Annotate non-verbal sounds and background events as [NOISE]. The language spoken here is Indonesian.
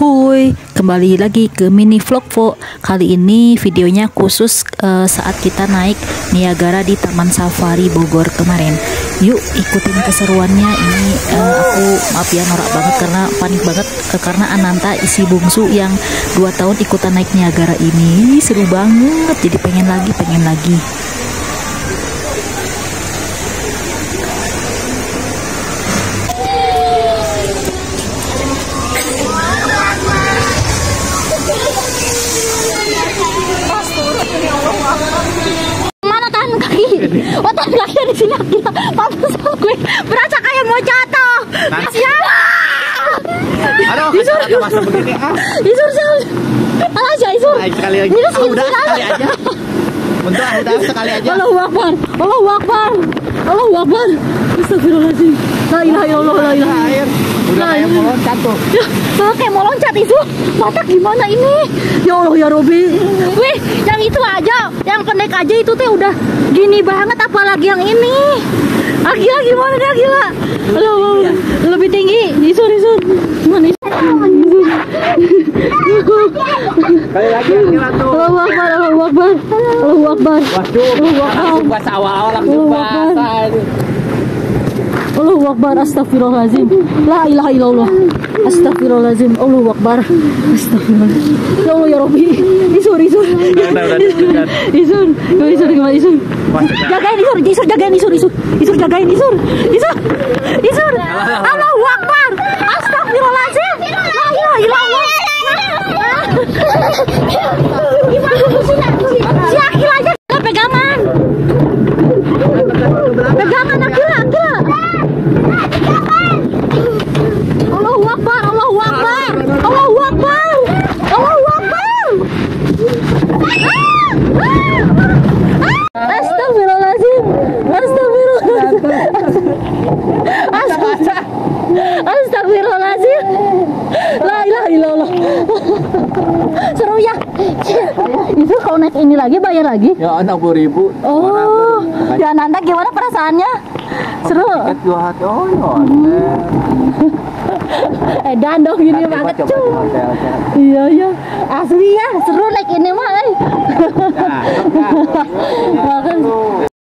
Huy, kembali lagi ke mini vlog Vo. Kali ini videonya khusus eh, saat kita naik Niagara di Taman Safari Bogor kemarin. Yuk ikutin keseruannya. Ini eh, aku maaf ya norak banget karena panik banget eh, karena Ananta isi bungsu yang 2 tahun ikutan naik Niagara ini seru banget. Jadi pengen lagi, pengen lagi. Tahan kaki di sini gila. Panas gue berasa kayak mau jatuh. Ya. Aduh, Isur, ada masa begini ah. Isur sel. Alah ya Isur. Ayo, sekali lagi. Ah, sih udah sekali aja. Bentar, [LAUGHS] udah sekali aja. Allahu Akbar. Allahu Akbar. Allahu Akbar. Astagfirullahaladzim. La ilaha illallah la ilaha. Air. Udah Nah, kayak ini. mau loncat tuh. Ya, kayak mau loncat itu, mata gimana ini? Ya Allah ya Robi. Wih, yang itu aja, yang pendek aja itu teh udah gini banget, apalagi yang ini. Ah gila gimana dia gila? Aduh, lebih tinggi. Isur isur. Mana isur? Kali lagi. Allahu Akbar, Allahu Akbar, Allahu Akbar. Waduh, langsung bahasa awal-awal langsung bahasa. Allahu Akbar, astagfirullahaladzim La ilaha illallah Astagfirullahaladzim Allahu Akbar Astagfirullahaladzim Ya Allah ya Rabbi Isur, Isur Udah, udah. Isur, Yo, Isur gimana Isur. Jagain Isur, Isur jagain Isur, Isur. Isur jagain Isur. Isur, Isur. Allahu Akbar Astagfirullahaladzim. La ilaha illallah. Si Akil aja pegangan. Pegangan Akil, Akil. Allahu Akbar, Astagfirullahaladzim, Astagfirullahaladzim, Astagfirullahaladzim, La ilaha illallah. Seru ya. Itu kalau naik ini lagi bayar lagi. Ya, enam puluh ribu. Oh, ya Nanda gimana perasaannya? Seru. Dua hati. Oh, ya. Eh dong gini Nanti banget cuy. Iya iya, asli ya, seru naik ini